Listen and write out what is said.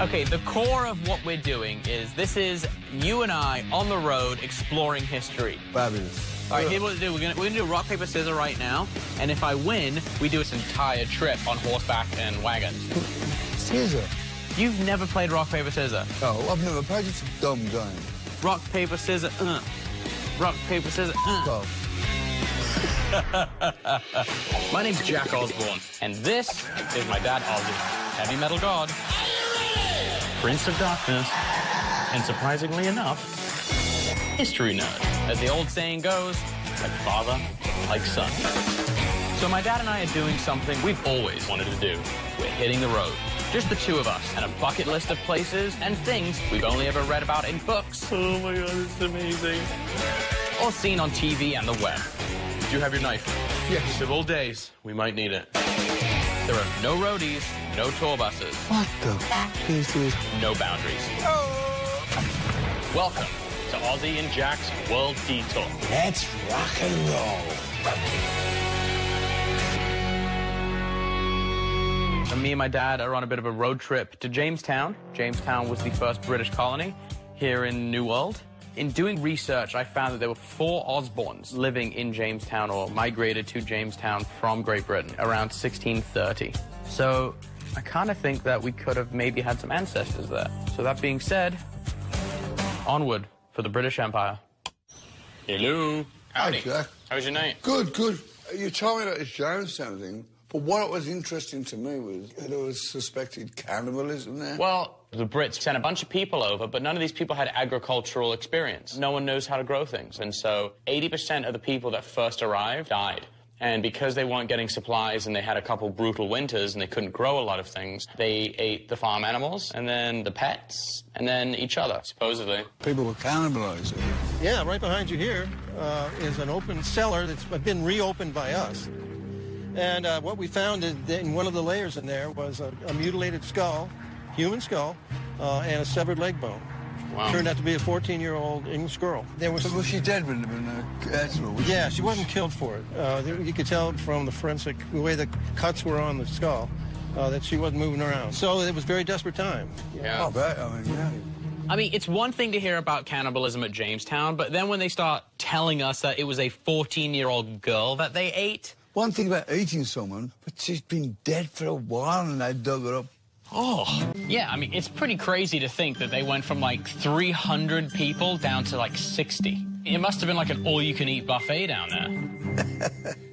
Okay, the core of what we're doing is this is you and I on the road exploring history. Fabulous. All right, here's what we do. We're gonna we're gonna do rock paper scissors right now, and if I win, we do this entire trip on horseback and wagon. Caesar. You've never played rock paper scissors. Oh, I've never played it. It's a dumb game. Rock paper scissors. Uh. Rock paper scissors. Uh. My name's Jack Osbourne, and this is my dad Ozzy, heavy metal god, Prince of Darkness, and surprisingly enough, history nerd. As the old saying goes, like father, like son. So my dad and I are doing something we've always wanted to do. We're hitting the road. Just the two of us, and a bucket list of places and things we've only ever read about in books. Oh my god, it's amazing. Or seen on TV and the web. Do you have your knife? Yes. Of old days, we might need it. There are no roadies, no tour buses, What the f is this? no boundaries. Oh. Welcome to Ozzy and Jack's World Detour. Let's rock and roll. And me and my dad are on a bit of a road trip to Jamestown. Jamestown was the first British colony here in New World. In doing research, I found that there were four Osbournes living in Jamestown or migrated to Jamestown from Great Britain around 1630. So I kind of think that we could have maybe had some ancestors there. So that being said, onward for the British Empire. Hello. Howdy. Jack. How's your night? Good, good. You told me about this Jonestown thing, but what was interesting to me was that there was suspected cannibalism there. Well, the Brits sent a bunch of people over, but none of these people had agricultural experience. No one knows how to grow things. And so 80% of the people that first arrived died. And because they weren't getting supplies and they had a couple brutal winters and they couldn't grow a lot of things, they ate the farm animals and then the pets and then each other, supposedly. People were cannibalized. Yeah, right behind you here uh, is an open cellar that's been reopened by us. And uh, what we found in, in one of the layers in there was a, a mutilated skull, human skull, uh, and a severed leg bone. Wow. Turned out to be a 14-year-old English girl. There was, So was she dead when when the cannibal? was yeah, she wasn't killed for it. Uh, you could tell from the forensic, the way the cuts were on the skull, uh, that she wasn't moving around. So it was very desperate time. Yeah. I bet. I mean, yeah. I mean, it's one thing to hear about cannibalism at Jamestown, but then when they start telling us that it was a 14 year old girl that they ate, One thing about eating someone, but she's been dead for a while and they dug her up. Oh. Yeah, I mean, it's pretty crazy to think that they went from like 300 people down to like 60. It must have been like an all you can eat buffet down there.